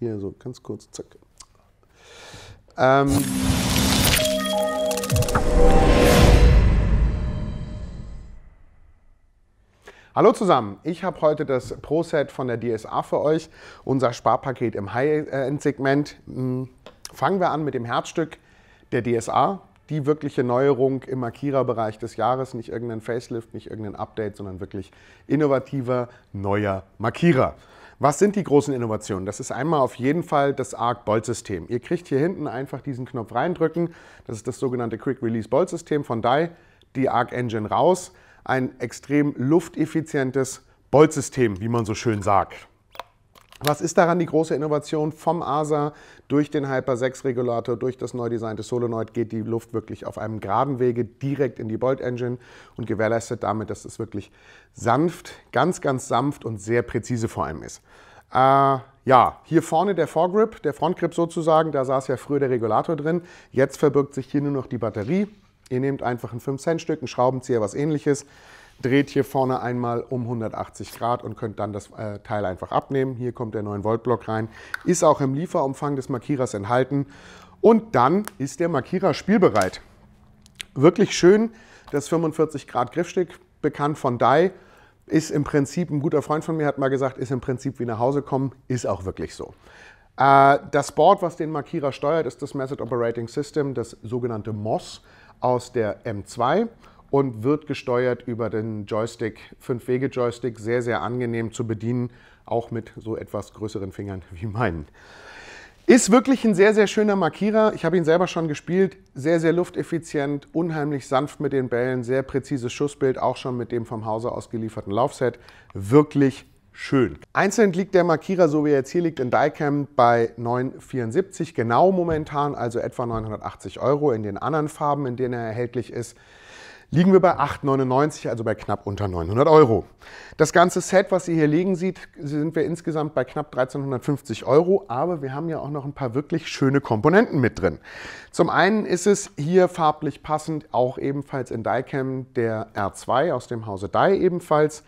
hier so ganz kurz, zack. Ähm, Hallo zusammen, ich habe heute das Pro-Set von der DSA für euch, unser Sparpaket im High-End-Segment. Hm, fangen wir an mit dem Herzstück der DSA, die wirkliche Neuerung im Markiererbereich des Jahres, nicht irgendein Facelift, nicht irgendein Update, sondern wirklich innovativer, neuer Markierer. Was sind die großen Innovationen? Das ist einmal auf jeden Fall das Arc Bolt System. Ihr kriegt hier hinten einfach diesen Knopf reindrücken. Das ist das sogenannte Quick Release Bolt System von Dye. Die Arc Engine raus ein extrem lufteffizientes Boltsystem, wie man so schön sagt. Was ist daran die große Innovation? Vom ASA durch den Hyper 6 Regulator, durch das neu designte Solenoid geht die Luft wirklich auf einem geraden Wege direkt in die Bolt Engine und gewährleistet damit, dass es wirklich sanft, ganz, ganz sanft und sehr präzise vor allem ist. Äh, ja, hier vorne der Foregrip, der Frontgrip sozusagen, da saß ja früher der Regulator drin. Jetzt verbirgt sich hier nur noch die Batterie. Ihr nehmt einfach ein 5-Cent-Stück, einen Schraubenzieher, was ähnliches, dreht hier vorne einmal um 180 Grad und könnt dann das äh, Teil einfach abnehmen. Hier kommt der 9-Volt-Block rein, ist auch im Lieferumfang des Markierers enthalten. Und dann ist der Markierer spielbereit. Wirklich schön, das 45 Grad Griffstück, bekannt von Dye, ist im Prinzip, ein guter Freund von mir hat mal gesagt, ist im Prinzip wie nach Hause kommen, ist auch wirklich so. Äh, das Board, was den Markierer steuert, ist das Method Operating System, das sogenannte MOS aus der M2 und wird gesteuert über den Joystick, 5-Wege-Joystick, sehr, sehr angenehm zu bedienen, auch mit so etwas größeren Fingern wie meinen. Ist wirklich ein sehr, sehr schöner Markierer. Ich habe ihn selber schon gespielt. Sehr, sehr lufteffizient, unheimlich sanft mit den Bällen, sehr präzises Schussbild, auch schon mit dem vom Hause aus gelieferten Laufset. Wirklich schön. Einzeln liegt der Markierer, so wie er jetzt hier liegt, in Dicam bei 9,74 genau momentan, also etwa 980 Euro. In den anderen Farben, in denen er erhältlich ist, liegen wir bei 8,99, also bei knapp unter 900 Euro. Das ganze Set, was ihr hier liegen seht, sind wir insgesamt bei knapp 1350 Euro, aber wir haben ja auch noch ein paar wirklich schöne Komponenten mit drin. Zum einen ist es hier farblich passend, auch ebenfalls in Dicam der R2 aus dem Hause Dye ebenfalls.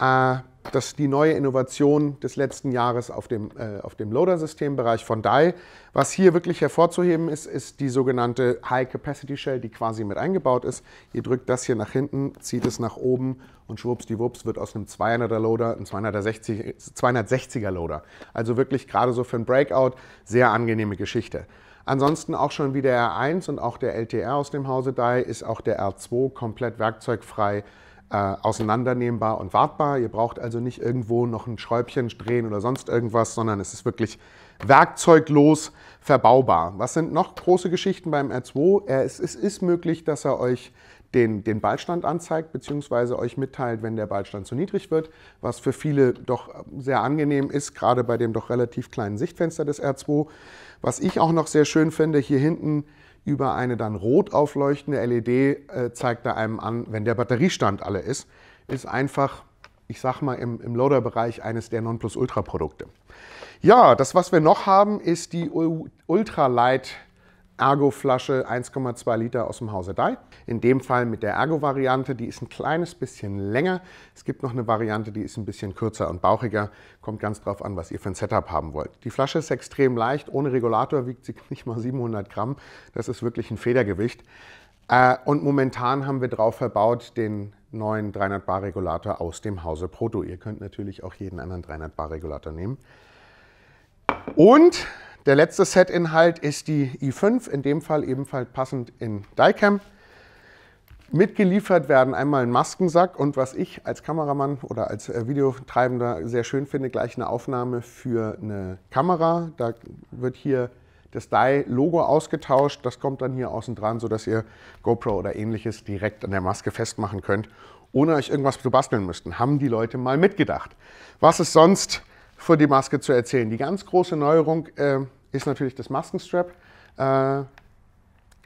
Äh, das die neue Innovation des letzten Jahres auf dem, äh, dem Loader-Systembereich von Dye. Was hier wirklich hervorzuheben ist, ist die sogenannte High-Capacity Shell, die quasi mit eingebaut ist. Ihr drückt das hier nach hinten, zieht es nach oben und schwuppsdiwupps wird aus einem 200er Loader ein 260, 260er Loader. Also wirklich gerade so für ein Breakout sehr angenehme Geschichte. Ansonsten auch schon wie der R1 und auch der LTR aus dem Hause Dye ist auch der R2 komplett werkzeugfrei äh, auseinandernehmbar und wartbar. Ihr braucht also nicht irgendwo noch ein Schräubchen drehen oder sonst irgendwas, sondern es ist wirklich werkzeuglos verbaubar. Was sind noch große Geschichten beim R2? Es ist, möglich, dass er euch den, den Ballstand anzeigt, beziehungsweise euch mitteilt, wenn der Ballstand zu niedrig wird, was für viele doch sehr angenehm ist, gerade bei dem doch relativ kleinen Sichtfenster des R2. Was ich auch noch sehr schön finde, hier hinten über eine dann rot aufleuchtende LED äh, zeigt er einem an, wenn der Batteriestand alle ist. Ist einfach, ich sag mal, im, im Loader-Bereich eines der Nonplusultra-Produkte. Ja, das, was wir noch haben, ist die Ultralight Ergo-Flasche 1,2 Liter aus dem Hause Dai. In dem Fall mit der Ergo-Variante, die ist ein kleines bisschen länger. Es gibt noch eine Variante, die ist ein bisschen kürzer und bauchiger. Kommt ganz drauf an, was ihr für ein Setup haben wollt. Die Flasche ist extrem leicht. Ohne Regulator wiegt sie nicht mal 700 Gramm. Das ist wirklich ein Federgewicht. Äh, und momentan haben wir drauf verbaut den neuen 300 Bar Regulator aus dem Hause Proto. Ihr könnt natürlich auch jeden anderen 300 Bar Regulator nehmen. Und der letzte Set-Inhalt ist die i5, in dem Fall ebenfalls passend in Dicam. Mitgeliefert werden einmal ein Maskensack und was ich als Kameramann oder als äh, Videotreibender sehr schön finde, gleich eine Aufnahme für eine Kamera. Da wird hier das DAI-Logo ausgetauscht. Das kommt dann hier außen dran, sodass ihr GoPro oder ähnliches direkt an der Maske festmachen könnt, ohne euch irgendwas zu basteln müssten. Haben die Leute mal mitgedacht. Was ist sonst für die Maske zu erzählen? Die ganz große Neuerung äh, ist natürlich das Maskenstrap, äh,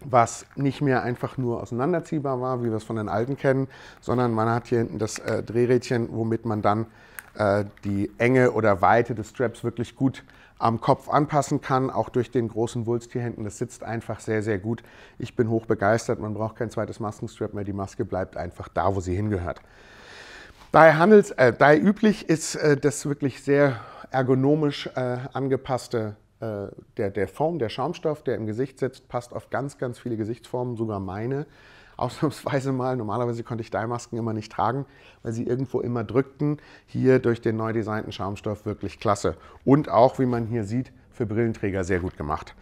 was nicht mehr einfach nur auseinanderziehbar war, wie wir es von den alten kennen, sondern man hat hier hinten das äh, Drehrädchen, womit man dann äh, die Enge oder Weite des Straps wirklich gut am Kopf anpassen kann, auch durch den großen Wulst hier hinten. Das sitzt einfach sehr, sehr gut. Ich bin hoch begeistert. Man braucht kein zweites Maskenstrap mehr. Die Maske bleibt einfach da, wo sie hingehört. Daher, handels, äh, daher üblich ist äh, das wirklich sehr ergonomisch äh, angepasste äh, der, der Form, der Schaumstoff, der im Gesicht sitzt, passt auf ganz, ganz viele Gesichtsformen, sogar meine. Ausnahmsweise mal. Normalerweise konnte ich Dye-Masken immer nicht tragen, weil sie irgendwo immer drückten. Hier durch den neu designten Schaumstoff wirklich klasse. Und auch, wie man hier sieht, für Brillenträger sehr gut gemacht.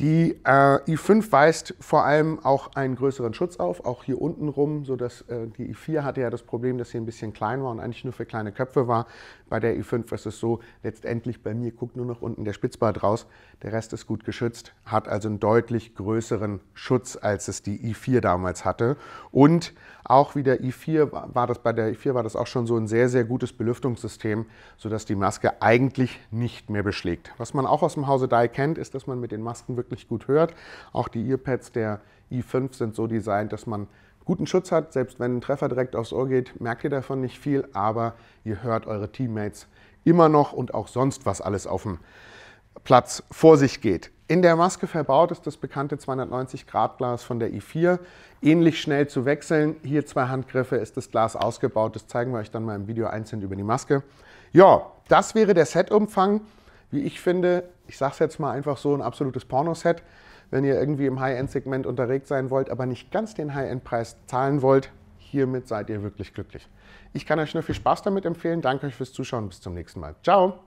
Die äh, i5 weist vor allem auch einen größeren Schutz auf, auch hier unten rum, sodass äh, die i4 hatte ja das Problem, dass sie ein bisschen klein war und eigentlich nur für kleine Köpfe war. Bei der i5 ist es so, letztendlich bei mir guckt nur noch unten der Spitzbart raus, der Rest ist gut geschützt, hat also einen deutlich größeren Schutz, als es die i4 damals hatte. Und auch wie der i4 war das, bei der i4 war das auch schon so ein sehr, sehr gutes Belüftungssystem, sodass die Maske eigentlich nicht mehr beschlägt. Was man auch aus dem Hause Dye kennt, ist, dass man mit den Masken wirklich gut hört. Auch die Earpads der i5 sind so designt, dass man guten Schutz hat. Selbst wenn ein Treffer direkt aufs Ohr geht, merkt ihr davon nicht viel, aber ihr hört eure Teammates immer noch und auch sonst, was alles auf dem Platz vor sich geht. In der Maske verbaut ist das bekannte 290-Grad-Glas von der i4. Ähnlich schnell zu wechseln. Hier zwei Handgriffe ist das Glas ausgebaut. Das zeigen wir euch dann mal im Video einzeln über die Maske. Ja, das wäre der Setumfang wie ich finde, ich sage es jetzt mal einfach so, ein absolutes Pornoset. Wenn ihr irgendwie im High-End-Segment unterwegs sein wollt, aber nicht ganz den High-End-Preis zahlen wollt, hiermit seid ihr wirklich glücklich. Ich kann euch nur viel Spaß damit empfehlen. Danke euch fürs Zuschauen. Bis zum nächsten Mal. Ciao.